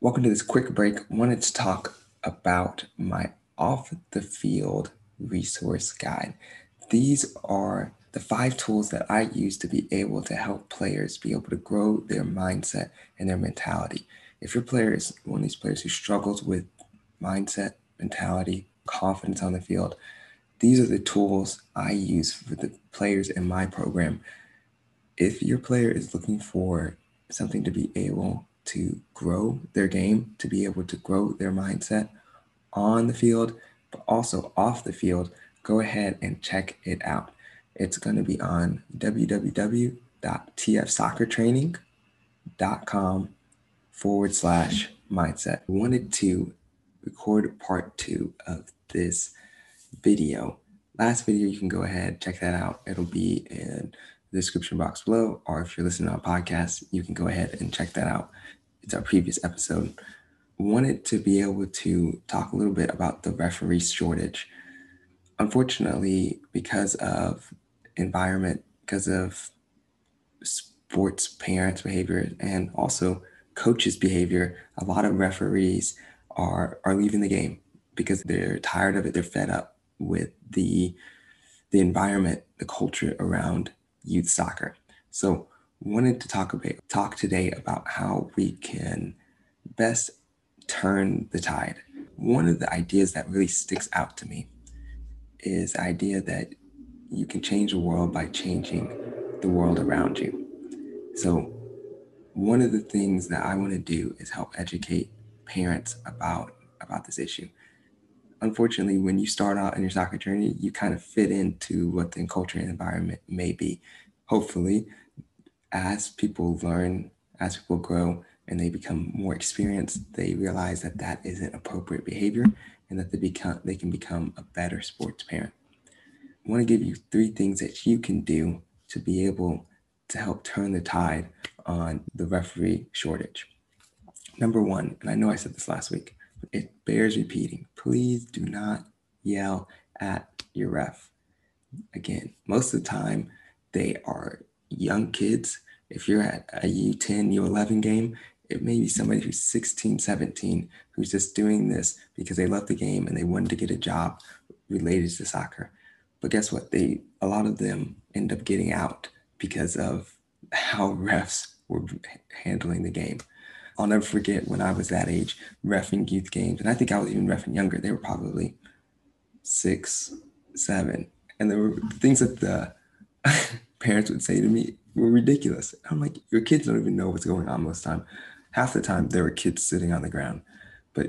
Welcome to this quick break. I Wanted to talk about my off the field resource guide. These are the five tools that I use to be able to help players be able to grow their mindset and their mentality. If your player is one of these players who struggles with mindset, mentality, confidence on the field, these are the tools I use for the players in my program. If your player is looking for something to be able to grow their game, to be able to grow their mindset on the field, but also off the field, go ahead and check it out. It's going to be on www.tfsoccertraining.com forward slash mindset. Wanted to record part two of this video. Last video, you can go ahead, check that out. It'll be in the description box below, or if you're listening on a podcast, you can go ahead and check that out. It's our previous episode. Wanted to be able to talk a little bit about the referee shortage. Unfortunately, because of environment, because of sports parents' behavior, and also coaches' behavior, a lot of referees are are leaving the game because they're tired of it. They're fed up with the the environment, the culture around youth soccer. So wanted to talk about talk today about how we can best turn the tide. One of the ideas that really sticks out to me is the idea that you can change the world by changing the world around you. So one of the things that I want to do is help educate parents about about this issue. Unfortunately, when you start out in your soccer journey, you kind of fit into what the culture and environment may be. Hopefully, as people learn, as people grow, and they become more experienced, they realize that that isn't appropriate behavior and that they become they can become a better sports parent. I want to give you three things that you can do to be able to help turn the tide on the referee shortage. Number one, and I know I said this last week, but it bears repeating. Please do not yell at your ref. Again, most of the time they are young kids. If you're at a U10, U11 game, it may be somebody who's 16, 17, who's just doing this because they love the game and they wanted to get a job related to soccer. But guess what? They a lot of them end up getting out because of how refs were handling the game. I'll never forget when I was that age, refing youth games, and I think I was even refing younger. They were probably six, seven, and there were things that the parents would say to me were ridiculous. I'm like, your kids don't even know what's going on most time. Half the time, there were kids sitting on the ground, but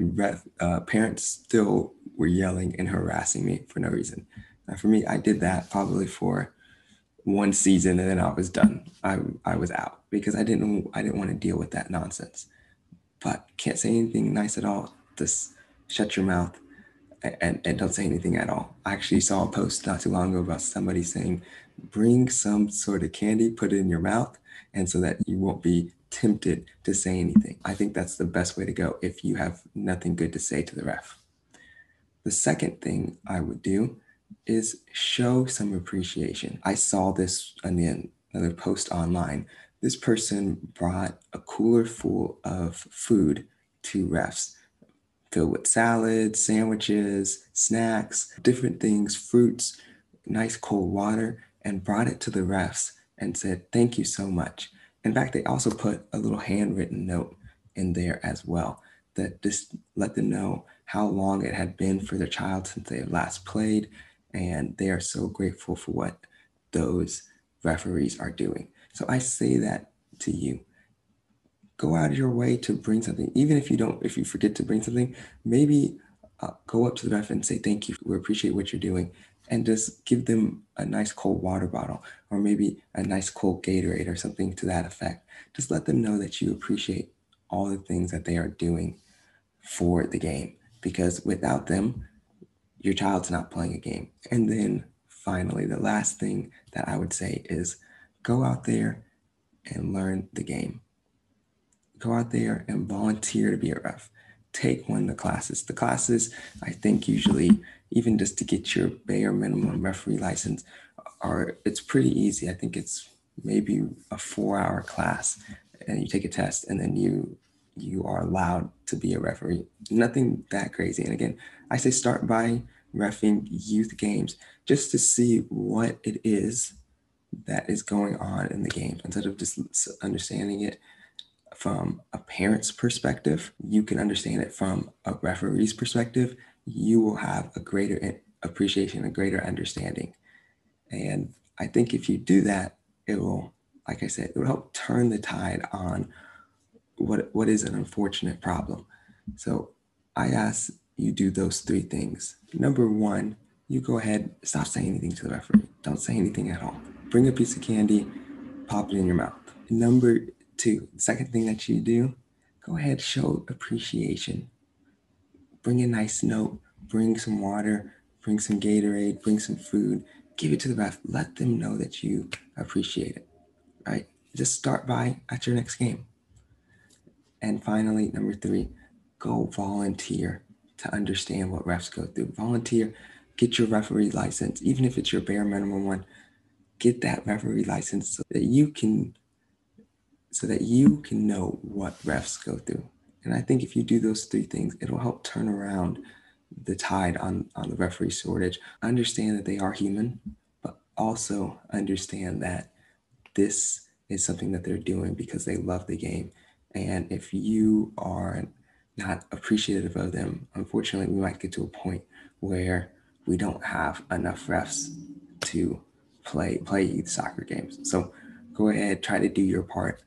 uh, parents still were yelling and harassing me for no reason. Now, for me, I did that probably for one season, and then I was done. I I was out because I didn't I didn't want to deal with that nonsense. But can't say anything nice at all. Just shut your mouth and, and don't say anything at all. I actually saw a post not too long ago about somebody saying bring some sort of candy, put it in your mouth, and so that you won't be tempted to say anything. I think that's the best way to go if you have nothing good to say to the ref. The second thing I would do is show some appreciation. I saw this in another post online. This person brought a cooler full of food to refs filled with salads, sandwiches, snacks, different things, fruits, nice cold water and brought it to the refs and said, Thank you so much. In fact, they also put a little handwritten note in there as well that just let them know how long it had been for their child since they last played. And they are so grateful for what those referees are doing. So I say that to you. Go out of your way to bring something, even if you don't, if you forget to bring something, maybe uh, go up to the ref and say, Thank you. We appreciate what you're doing and just give them a nice cold water bottle or maybe a nice cold Gatorade or something to that effect. Just let them know that you appreciate all the things that they are doing for the game because without them, your child's not playing a game. And then finally, the last thing that I would say is go out there and learn the game. Go out there and volunteer to be a ref. Take one of the classes. The classes, I think, usually even just to get your bare minimum referee license are it's pretty easy. I think it's maybe a four hour class and you take a test and then you you are allowed to be a referee. Nothing that crazy. And again, I say start by refing youth games just to see what it is that is going on in the game instead of just understanding it from a parent's perspective you can understand it from a referee's perspective you will have a greater appreciation a greater understanding. And i think if you do that it will like i said it will help turn the tide on what what is an unfortunate problem. So i ask you do those three things. Number one you go ahead stop saying anything to the referee. Don't say anything at all. Bring a piece of candy, pop it in your mouth. Number two, the second thing that you do, go ahead, show appreciation. Bring a nice note, bring some water, bring some Gatorade, bring some food, give it to the ref. Let them know that you appreciate it, right? Just start by at your next game. And finally, number three, go volunteer to understand what refs go through. Volunteer, get your referee license, even if it's your bare minimum one get that referee license so that you can so that you can know what refs go through. And I think if you do those three things, it'll help turn around the tide on, on the referee shortage. Understand that they are human, but also understand that this is something that they're doing because they love the game. And if you are not appreciative of them, unfortunately, we might get to a point where we don't have enough refs to play play soccer games. So go ahead, try to do your part